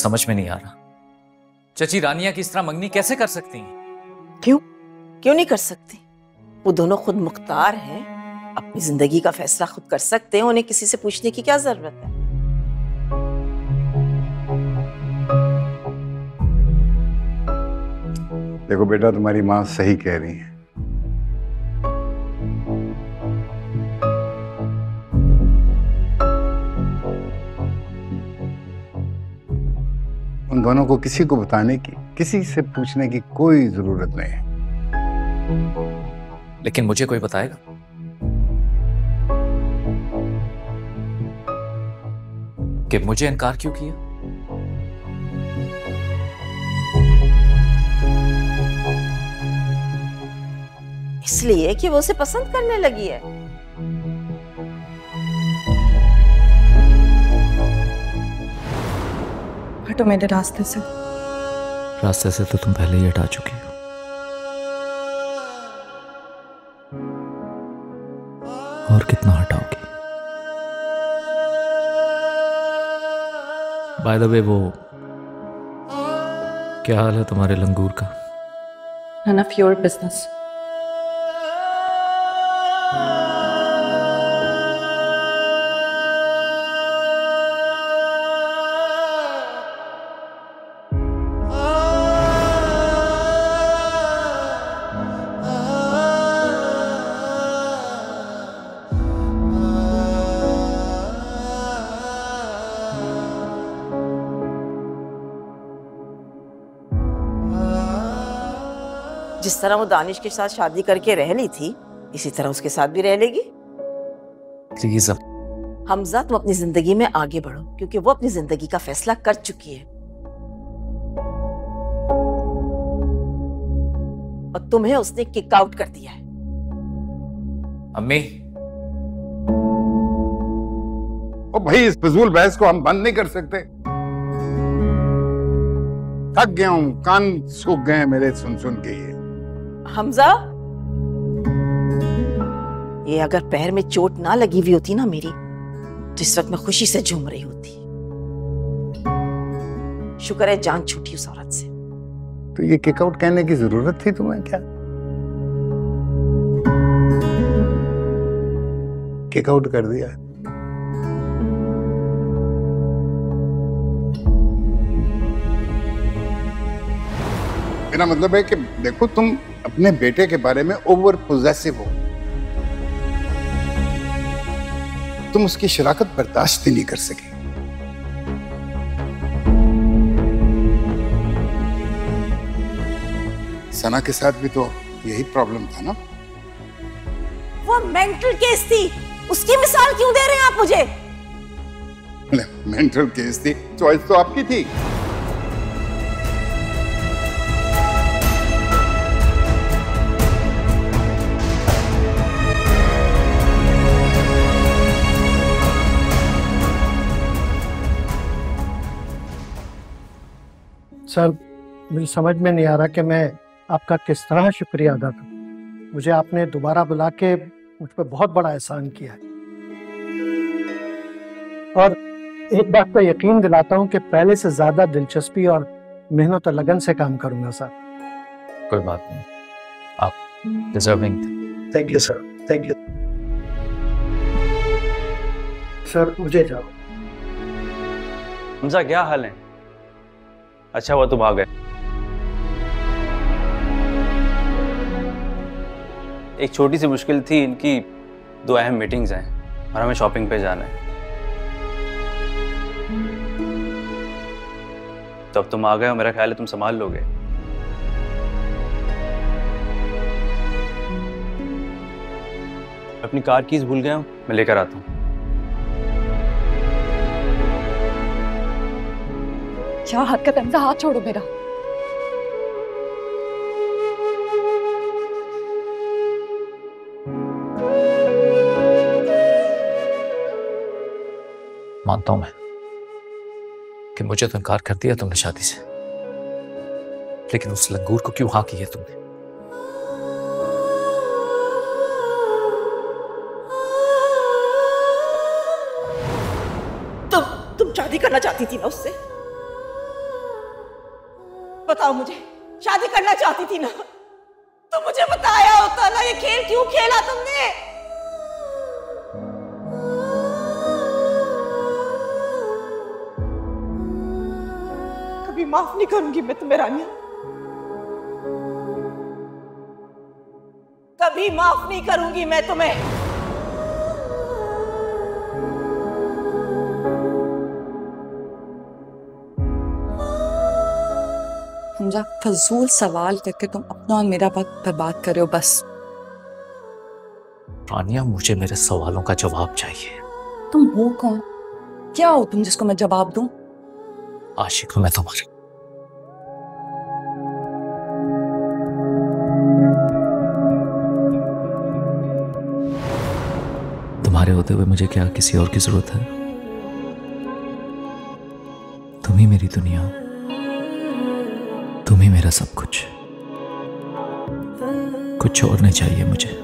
मुझे समझ में नहीं आ रहा। चची रानिया की इस तरह मंगनी कैसे कर सकती हैं? क्यों? क्यों नहीं कर सकती? वो दोनों खुद मुख्तार हैं। अपनी ज़िंदगी का फैसला खुद कर सकते हैं उन्हें किसी से पूछने की क्या ज़रूरत है? देखो बेटा तुम्हारी माँ सही कह रही है। दोनों को किसी को बताने की किसी से पूछने की कोई ज़रूरत नहीं है। लेकिन मुझे कोई बताएगा? कि मुझे इनकार क्यों किया? इसलिए कि वो उसे पसंद करने लगी है। हटो मेरे रास्ते से। रास्ते से तो तुम पहले ही हटा चुकी हो। और कितना हटाओगी? बाय द वे वो क्या हाल है तुम्हारे लंगूर का? None of your business जिस तरह वो दानिश के साथ शादी करके रह ली थी इसी तरह उसके साथ भी रह लेगी। प्लीज़ अब हमजा तुम अपनी ज़िंदगी में आगे बढ़ो क्योंकि वो अपनी ज़िंदगी का फैसला कर चुकी है। और तुम्हें उसने किक आउट कर दिया है। अम्मी। ओ भाई इस फजूल बहस को हम बंद नहीं कर सकते। थक गया हूँ कान सूख गए मेरे सुन सुन के ये। हमजा? ये अगर पैर में चोट ना लगी हुई होती ना मेरी तो इस वक्त मैं खुशी से झूम रही होती। शुक्र है जान छूटी उस औरत से। तो ये किकआउट कहने की ज़रूरत थी तुम्हें क्या? किकआउट कर दिया। मेरा मतलब है कि देखो तुम अपने बेटे के बारे में ओवर पोजेसिव हो। तुम उसकी शराकत बर्दाश्त ही नहीं कर सके। सना के साथ भी तो यही प्रॉब्लम था ना? वो मेंटल केस थी। उसकी मिसाल क्यों दे रहे हैं आप मुझे? मेंटल केस थी। चॉइस तो आपकी थी। सर मुझे समझ में नहीं आ रहा कि मैं आपका किस तरह शुक्रिया अदा करूँ। मुझे आपने दोबारा बुला के मुझ पर बहुत बड़ा एहसान किया है। और एक बात का यकीन दिलाता हूँ कि पहले से ज़्यादा दिलचस्पी और मेहनत और लगन से काम करूँगा सर। कोई बात नहीं। आप डिजर्विंग थे। Thank you sir thank you sir मुझे जाओ। हमजा क्या हाल है? अच्छा हुआ तुम आ गए। एक छोटी सी मुश्किल थी, इनकी दो अहम मीटिंग्स हैं और हमें शॉपिंग पे जाना है। तो अब तुम आ गए हो मेरा ख्याल है तुम संभाल लोगे। अपनी कार कीज भूल गया हूँ, मैं लेकर आता हूँ। क्या हरकत है हाथ छोड़ो मेरा। मानता हूँ मैं कि मुझे तो इनकार कर दिया तुमने शादी से। लेकिन उस लंगूर को क्यों हाँ की है तुमने? तुम तुम शादी करना चाहती थी ना उससे? बताओ मुझे। शादी करना चाहती थी ना। तो मुझे बताया होता ना, ये खेल क्यों खेला तुमने? कभी माफ़ नहीं करूँगी मैं तुम्हें, रानिया। कभी माफ़ नहीं करूँगी मैं तुम्हें। हमजा फजूल सवाल करके तुम अपना और मेरा वक्त बर्बाद कर रहे हो बस। रानिया मुझे मेरे सवालों का जवाब चाहिए। तुम हो कौन? क्या हो तुम जिसको मैं जवाब दूँ? आशिक हूँ मैं तुम्हारा तुम्हारे होते हुए मुझे क्या किसी और की ज़रूरत है? तुम ही मेरी दुनिया। तुम ही मेरा सब कुछ। कुछ और नहीं चाहिए मुझे।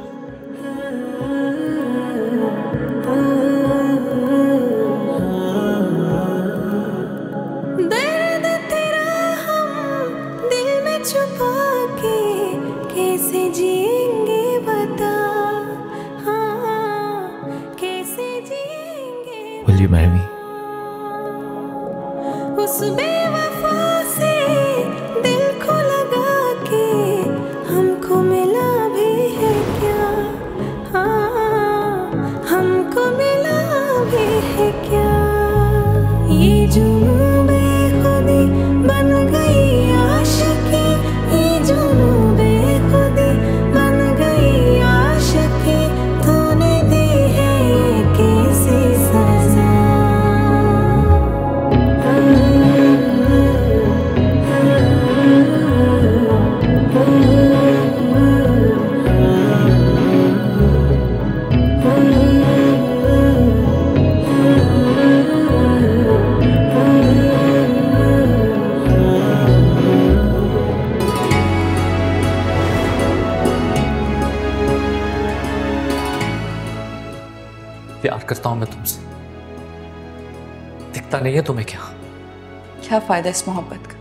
फ़ायदा इस मोहब्बत का।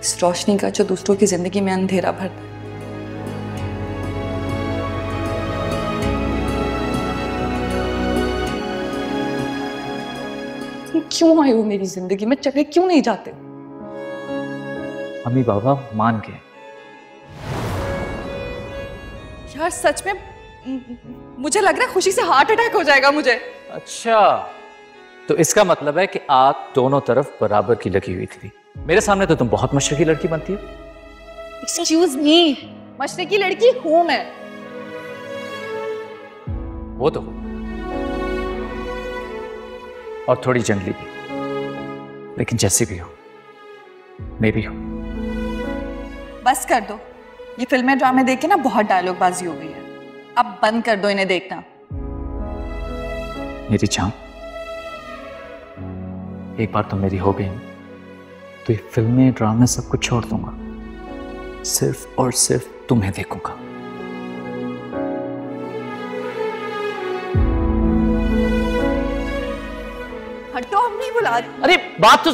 इस रोशनी का जो दूसरों की ज़िंदगी में अंधेरा भरता है तुम क्यों आए हो मेरी ज़िंदगी में? चले क्यों नहीं जाते? अम्मी बाबा मान गए। यार सच में मुझे लग रहा है खुशी से हार्ट अटैक हो जाएगा मुझे। अच्छा। तो इसका मतलब है कि आग दोनों तरफ़ बराबर की लगी हुई थी। मेरे सामने तो तुम बहुत मशरकी लड़की बनती हो। एक्सक्यूज मी मशरे की लड़की हूँ मैं। वो तो और थोड़ी जंगली भी। लेकिन जैसी भी हो मैं भी हो। बस कर दो। ये फ़िल्में ड्रामे देख के ना बहुत डायलॉग बाजी हो गई है। अब बंद कर दो इन्हें देखना। मेरी जान। एक बार तुम मेरी हो गई। तो ये फ़िल्में ड्रामे सब कुछ छोड़ दूँगा। सिर्फ़ और सिर्फ़ तुम्हें देखूँगा। हटो हम नहीं बुला रहे। अरे बात तो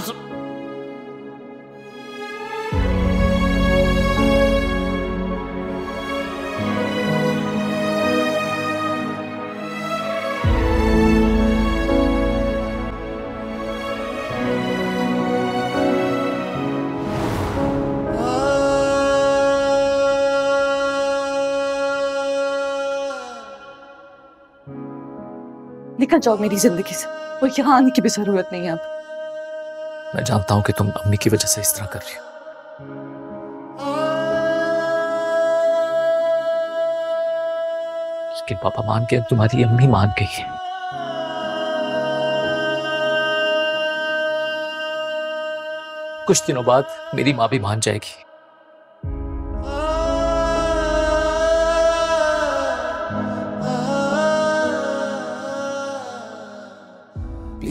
निकल जाओ मेरी ज़िंदगी से। और यहाँ आने की भी ज़रूरत नहीं है अब। मैं जानता हूँ कि तुम अम्मी की वजह से इस तरह कर रही हो। लेकिन पापा मान के तुम्हारी अम्मी मान गई है। कुछ दिनों बाद मेरी माँ भी मान जाएगी।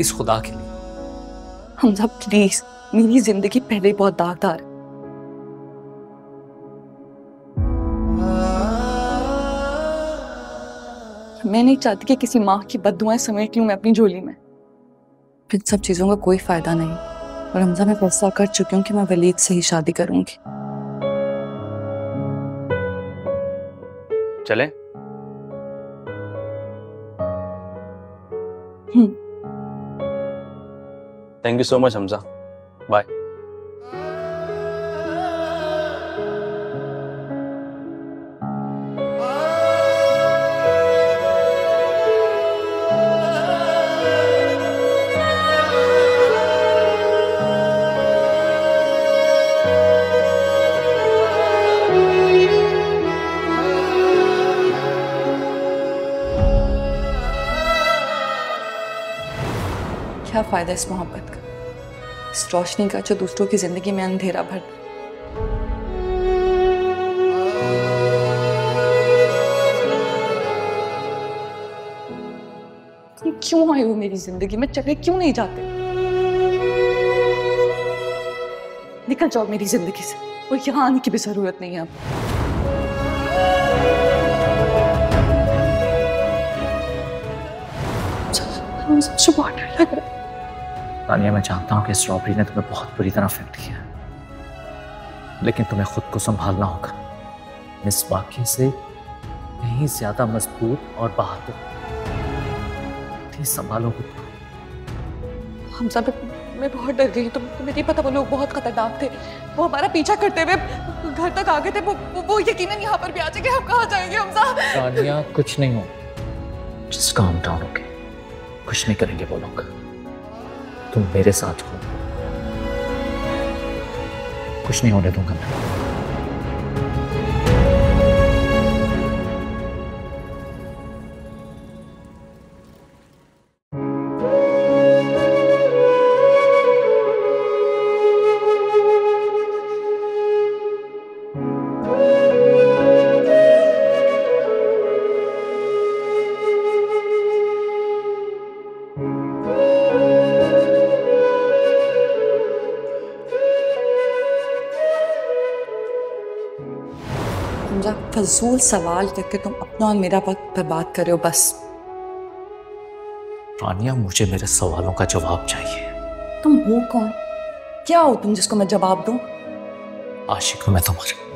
प्लीज़ खुदा के लिए। हम सब प्लीज़ मेरी ज़िंदगी पहले ही बहुत दागदार है। मैं नहीं चाहती कि किसी माँ की बददुआएँ समेट लूँ मैं अपनी झोली में। इन सब चीज़ों का कोई फ़ायदा नहीं और हमजा मैं फैसला कर चुकी हूँ कि मैं वलीद से ही शादी करूँगी। चले। Thank you so much Hamza bye फ़ायदा इस मोहब्बत का? इस रोशनी का जो दूसरों की ज़िंदगी में अंधेरा भर। क्यों आए हो मेरी ज़िंदगी में? चले क्यों नहीं जाते? निकल जाओ मेरी ज़िंदगी से। और यहाँ आने की भी ज़रूरत नहीं है लग रहा है। तानिया मैं जानता हूँ कि स्ट्रॉबेरी ने तुम्हें बहुत बुरी तरह अफेक्ट किया लेकिन तुम्हें खुद को संभालना होगा। मिस बाकी से कहीं ज़्यादा मज़बूत और बहादुर। संभालो खुद को हम सब मैं बहुत डर गई। तुम तुम्हें नहीं पता वो लोग बहुत खतरनाक थे। वो हमारा पीछा करते हुए घर तक आ गए थे। वो वो, वो यकीनन यहाँ पर भी आ जाएँगे। हम कहाँ जाएँगे हमजा तानिया कुछ नहीं हो। जस्ट काम डाउन ओके कुछ नहीं करेंगे वो लोग। तुम मेरे साथ हो। कुछ नहीं होने दूँगा मैं। फजूल सवाल करके तुम अपना और मेरा वक्त बर्बाद कर रहे हो बस। रानिया मुझे मेरे सवालों का जवाब चाहिए। तुम हो कौन? क्या हो तुम जिसको मैं जवाब दूँ? आशिक हूँ मैं तुम्हारे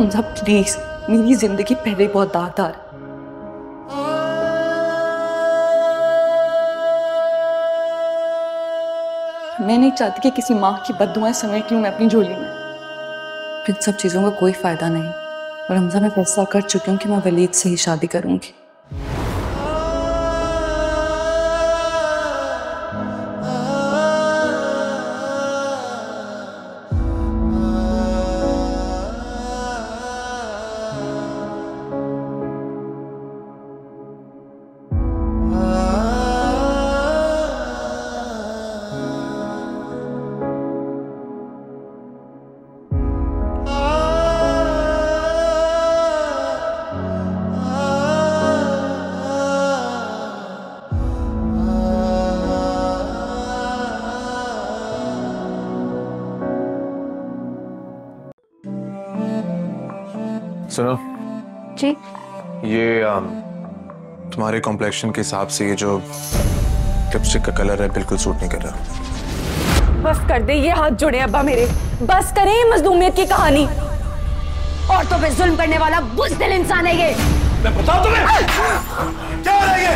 हमजा प्लीज़, मेरी ज़िंदगी पहले ही बहुत दागदार। मैं नहीं चाहती कि किसी माँ की बदुआएँ समेट लूँ मैं अपनी झोली में। इन सब चीज़ों का कोई फ़ायदा नहीं। और हमजा मैं फैसला कर चुकी हूँ कि मैं वलीद से ही शादी करूँगी। सुनो। जी। ये अम, तुम्हारे कॉम्प्लेक्शन के हिसाब से ये जो लिपस्टिक का कलर है बिल्कुल सूट नहीं कर रहा। बस कर दे ये हाथ जुड़े अब्बा मेरे। बस करें ये मजलूमियत की कहानी। औरतों पे जुल्म करने वाला बुजदिल इंसान है ये। मैं बताऊँ तुम्हें? क्या हो रहा है ये?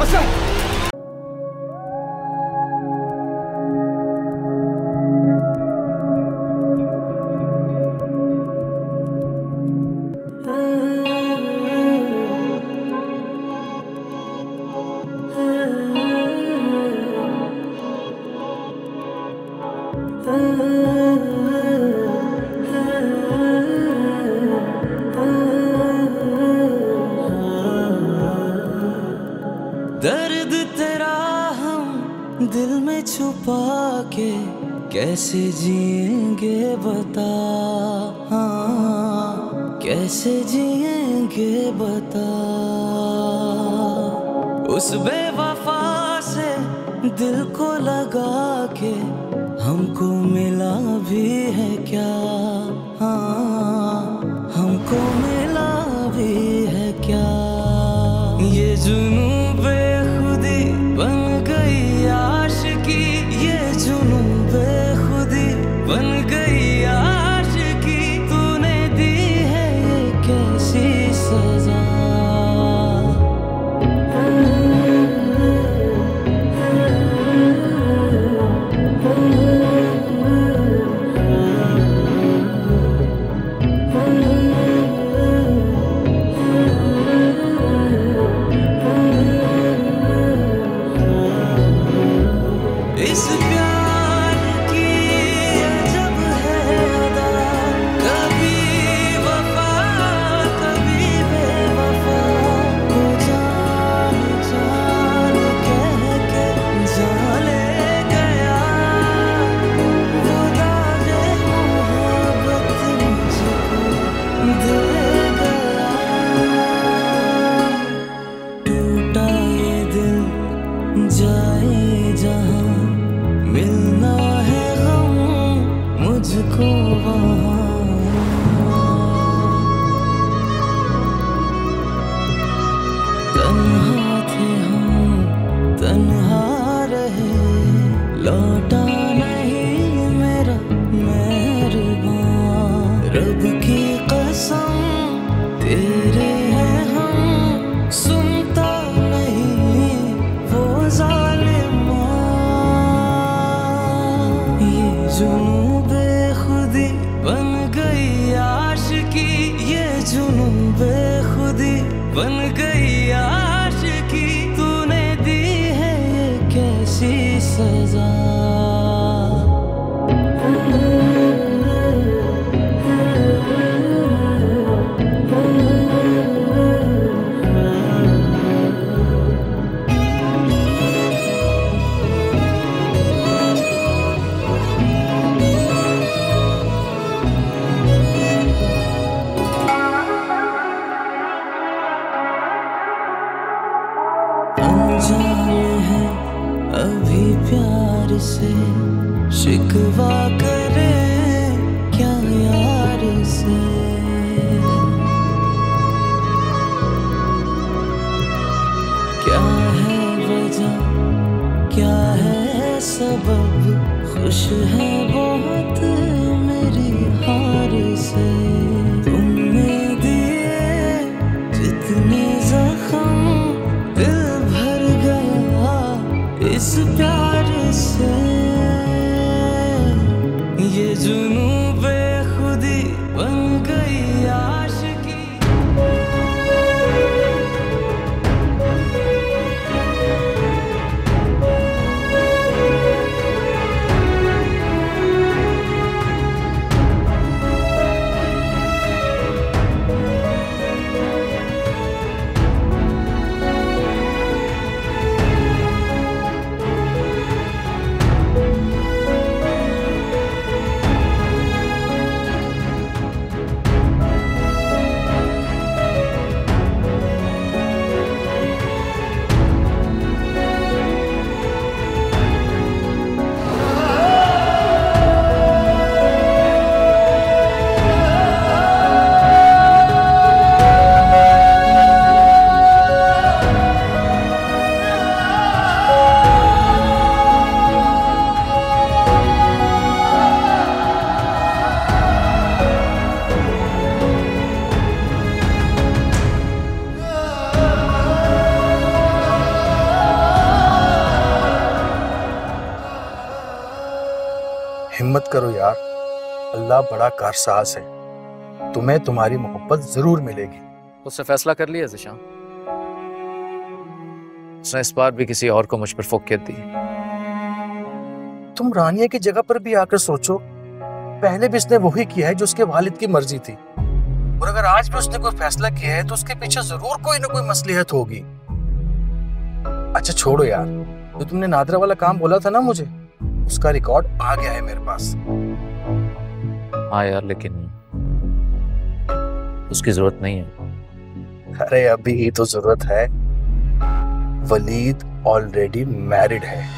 दर्द छुपा के कैसे जिएँगे बता? हाँ, कैसे जिएँगे बता? उस बेवफा से दिल को लगा के हमको मिला भी है क्या? तेरे हैं सबब खुश है बहुत। अल्लाह बड़ा कारसाज है। तुम्हें तुम्हारी मोहब्बत ज़रूर मिलेगी। उसने फैसला कर लिया जिशान उसने इस बार भी किसी और को मुझ पर फोकियत दी। तुम रानिया की जगह पर भी आकर सोचो। पहले भी इसने वही किया है जो उसके वालिद की मर्ज़ी थी। और अगर आज भी उसने कोई फैसला किया है तो उसके पीछे ज़रूर कोई ना कोई मसलियत होगी। अच्छा छोड़ो यार। जो तुमने नादरा वाला काम बोला था ना मुझे उसका रिकॉर्ड आ गया है मेरे पास। हाँ यार लेकिन उसकी ज़रूरत नहीं है। अरे अभी ही तो ज़रूरत है। वलीद ऑलरेडी मैरिड है।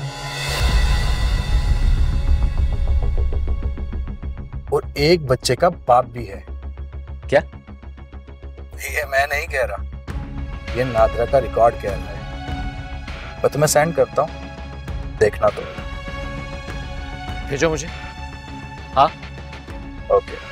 और एक बच्चे का बाप भी है। क्या? ये मैं नहीं कह रहा। ये नादरा का रिकॉर्ड कह रहा है। मैं तुम्हें सेंड करता हूँ। देखना तो। भेजो मुझे। हाँ? ओके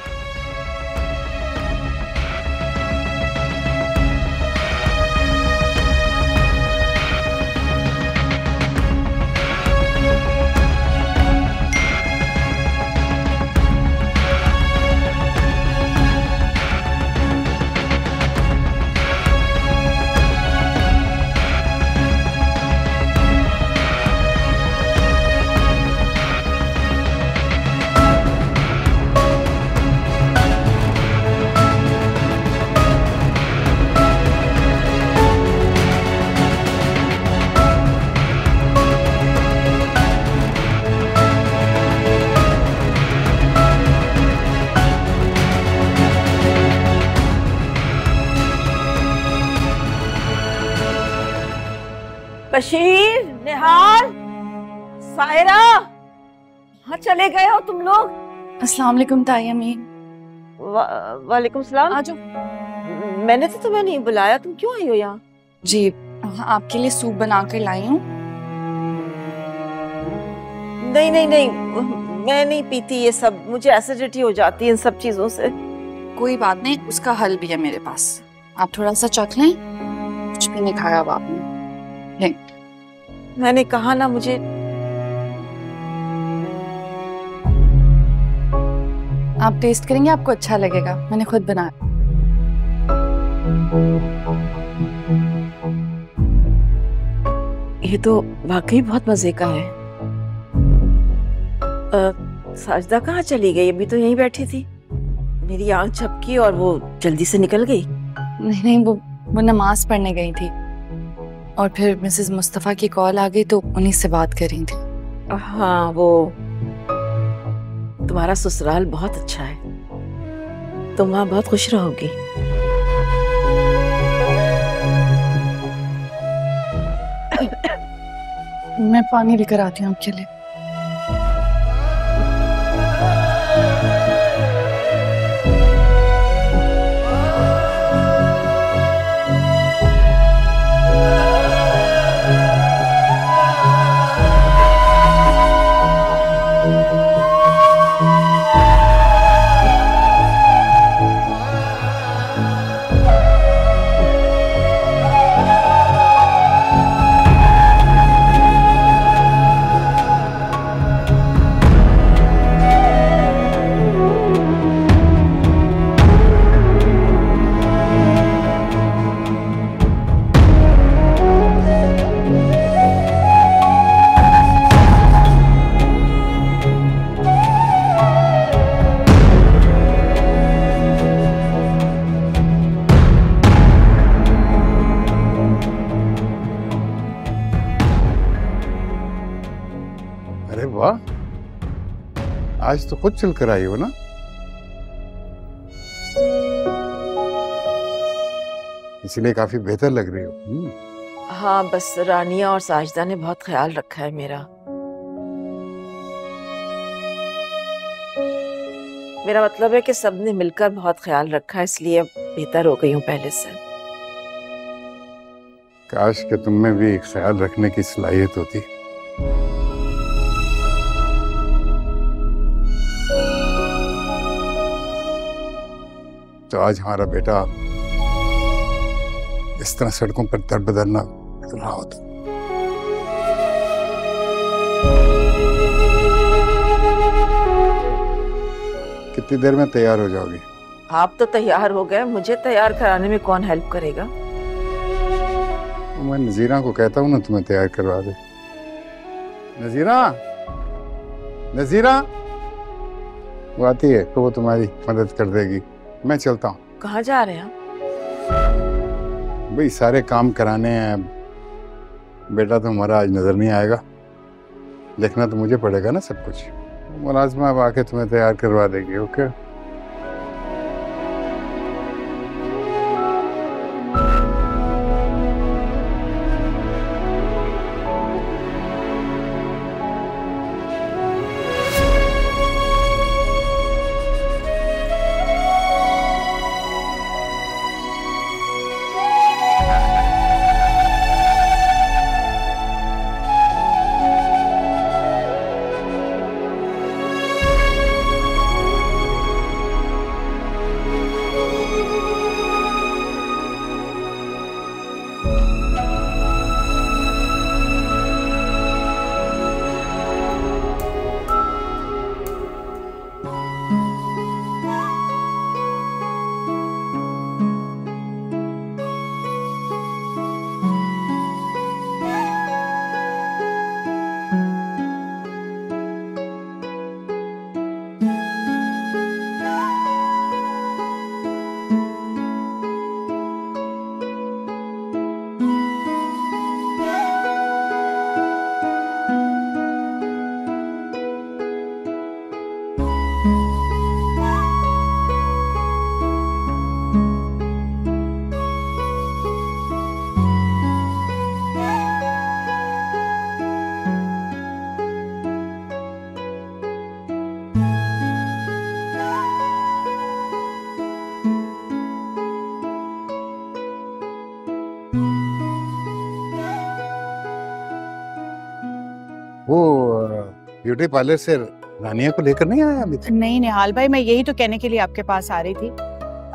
चले गए हो तुम लोग? अस्सलाम वालेकुम ताई अमीन। वालेकुम सलाम। आ जाओ। मैंने तो तुम्हें नहीं बुलाया तुम क्यों आई हो यहाँ? जी आपके लिए सूप बना कर लाई हूँ। नहीं नहीं नहीं मैं नहीं पीती ये सब मुझे एसिडिटी हो जाती है इन सब चीज़ों से। कोई बात नहीं उसका हल भी है मेरे पास। आप थोड़ा सा चख लें। कुछ भी नहीं खाया अब आपने। मैंने कहा ना मुझे आप टेस्ट करेंगे आपको अच्छा लगेगा। मैंने खुद बनाया ये तो वाकई बहुत मज़े का है। साजदा कहाँ चली गई? अभी तो यहीं बैठी थी। मेरी आँख झपकी और वो जल्दी से निकल गई। नहीं नहीं वो वो नमाज़ पढ़ने गई थी। और फिर मिसेस मुस्तफ़ा की कॉल आ गई तो उन्हीं से बात कर रही थी। हाँ वो तुम्हारा ससुराल बहुत अच्छा है। तुम वहाँ बहुत खुश रहोगी। मैं पानी लेकर आती हूँ आपके लिए। तो खुद चल कर आई हो ना? इसलिए काफ़ी बेहतर लग रही हो। हम्म, हाँ बस रानिया और साजदा ने बहुत ख्याल रखा है मेरा। मेरा मतलब है कि सबने मिलकर बहुत ख्याल रखा है इसलिए अब बेहतर हो गई हूँ पहले से। काश कि तुम में भी ख्याल रखने की सलाहियत होती। तो आज हमारा बेटा इस तरह सड़कों पर दर बदर ना रहा होता। कितनी देर में तैयार हो जाओगी? आप तो तैयार हो गए। मुझे तैयार कराने में कौन हेल्प करेगा? मैं नजीरा को कहता हूँ ना तुम्हें तैयार करवा दे। नजीरा! नजीरा! वो आती है तो वो तुम्हारी मदद कर देगी। मैं चलता हूँ। कहाँ जा रहे हैं आप? भाई सारे काम कराने हैं। बेटा तो हमारा आज नज़र नहीं आएगा। देखना तो मुझे पड़ेगा ना सब कुछ। मुलाजमा अब आके तुम्हें तैयार करवा देगी ओके? ब्यूटी पार्लर से रानिया को लेकर नहीं आया अभी तक? नहीं निहाल भाई मैं यही तो कहने के लिए आपके पास आ रही थी।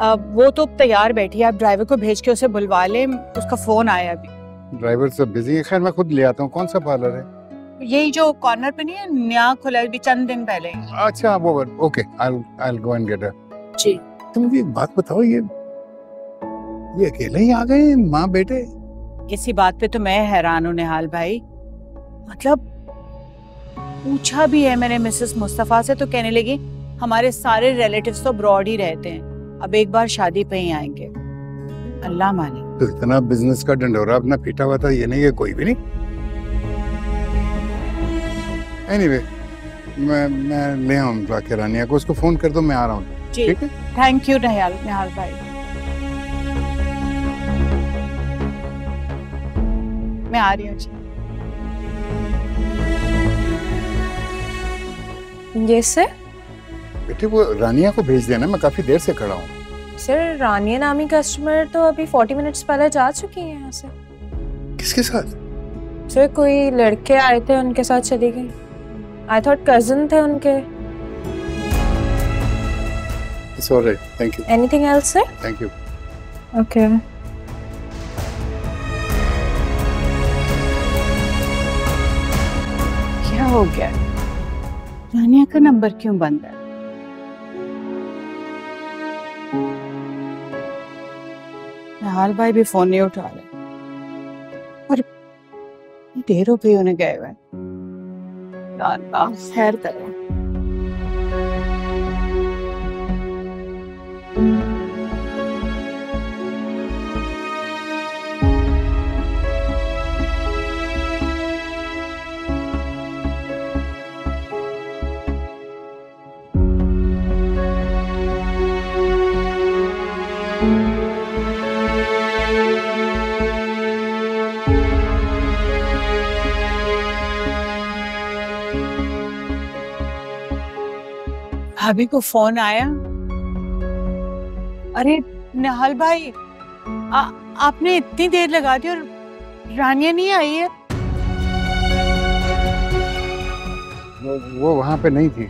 अब वो तो तैयार बैठी है आप ड्राइवर को भेज के उसे बुलवा लें उसका फ़ोन आया अभी। ड्राइवर सब बिज़ी है खैर मैं खुद ले आता हूँ कौन सा पार्लर है? यही जो कॉर्नर पे नहीं है नया खुला है अभी चंद दिन पहले। अच्छा वो okay I I go and get जी। तुम मुझे एक बात बताओ ये ये अकेले ही आ गए माँ बेटे? इसी बात पे तो मैं हैरान हूँ निहाल भाई। मतलब पूछा भी है मैंने मिसेस मुस्तफ़ा से तो कहने लगी हमारे सारे रिलेटिव्स तो ब्रॉड ही रहते हैं। अब एक बार शादी पे ही आएँगे। अल्लाह माने। तो इतना बिज़नेस का डंडोरा अपना पीटा हुआ था ये नहीं है कोई भी नहीं। एनीवे anyway, मैं मैं ले आऊँ जाके रानिया को उसको फ़ोन कर दो मैं आ रहा हूँ। ठीक है? थैंक यू निहाल निहाल भाई मैं आ रही हूँ जी। ये सर? बेटे वो रानिया को भेज देना मैं काफ़ी देर से खड़ा हूँ। सर रानिया नामी कस्टमर तो अभी फोर्टी मिनट्स पहले जा चुकी हैं यहाँ से। किसके साथ? सर कोई लड़के आए थे उनके साथ चली गई। आई थॉट कज़न थे उनके। It's alright thank you anything else sir thank you okay क्या हो गया? रानिया का नंबर क्यों बंद है? निहाल भाई भी फ़ोन नहीं उठा रहे। और देर हो उन्हें गए हुए खैर करे। भाभी को फ़ोन आया? अरे निहाल भाई आ, आपने इतनी देर लगा दी और रानिया नहीं आई है? वो, वो वहाँ पे नहीं थी।